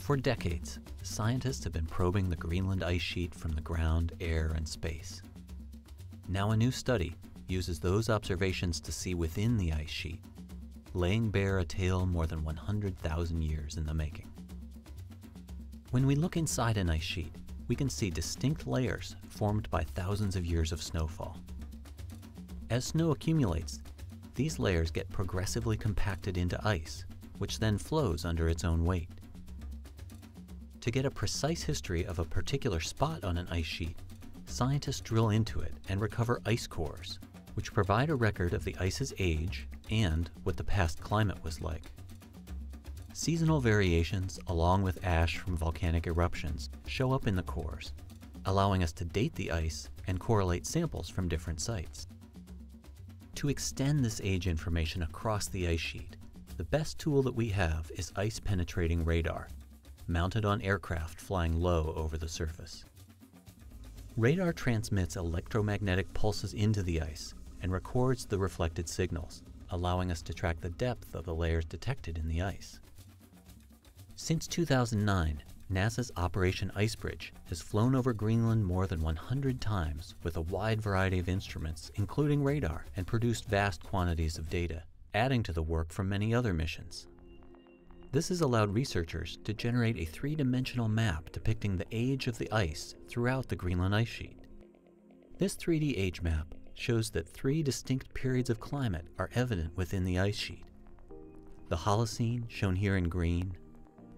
For decades, scientists have been probing the Greenland ice sheet from the ground, air, and space. Now a new study uses those observations to see within the ice sheet, laying bare a tale more than 100,000 years in the making. When we look inside an ice sheet, we can see distinct layers formed by thousands of years of snowfall. As snow accumulates, these layers get progressively compacted into ice, which then flows under its own weight. To get a precise history of a particular spot on an ice sheet, scientists drill into it and recover ice cores, which provide a record of the ice's age and what the past climate was like. Seasonal variations, along with ash from volcanic eruptions, show up in the cores, allowing us to date the ice and correlate samples from different sites. To extend this age information across the ice sheet, the best tool that we have is ice penetrating radar, mounted on aircraft flying low over the surface. Radar transmits electromagnetic pulses into the ice and records the reflected signals, allowing us to track the depth of the layers detected in the ice. Since 2009, NASA's Operation IceBridge has flown over Greenland more than 100 times with a wide variety of instruments, including radar, and produced vast quantities of data, adding to the work from many other missions. This has allowed researchers to generate a three-dimensional map depicting the age of the ice throughout the Greenland ice sheet. This 3D age map shows that three distinct periods of climate are evident within the ice sheet. The Holocene, shown here in green,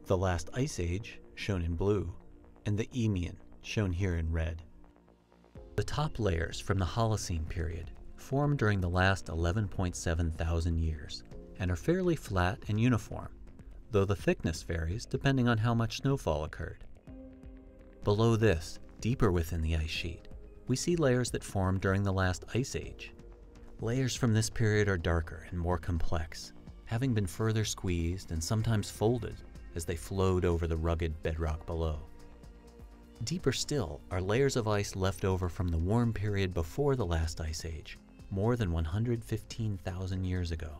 the last ice age, shown in blue, and the Eemian, shown here in red. The top layers from the Holocene period formed during the last 11.7 thousand years and are fairly flat and uniform, though the thickness varies depending on how much snowfall occurred. Below this, deeper within the ice sheet, we see layers that formed during the last ice age. Layers from this period are darker and more complex, having been further squeezed and sometimes folded as they flowed over the rugged bedrock below. Deeper still are layers of ice left over from the warm period before the last ice age, more than 115,000 years ago.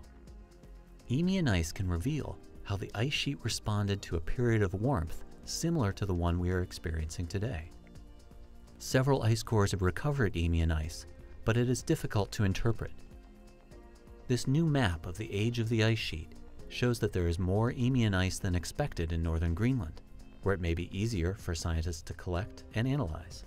Eemian ice can reveal how the ice sheet responded to a period of warmth similar to the one we are experiencing today. Several ice cores have recovered Eemian ice, but it is difficult to interpret. This new map of the age of the ice sheet shows that there is more Eemian ice than expected in northern Greenland, where it may be easier for scientists to collect and analyze.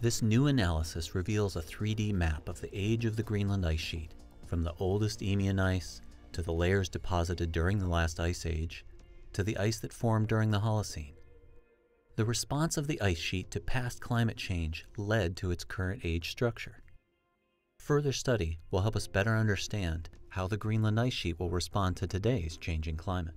This new analysis reveals a 3D map of the age of the Greenland ice sheet from the oldest Eemian ice to the layers deposited during the last ice age to the ice that formed during the Holocene. The response of the ice sheet to past climate change led to its current age structure. Further study will help us better understand how the Greenland ice sheet will respond to today's changing climate.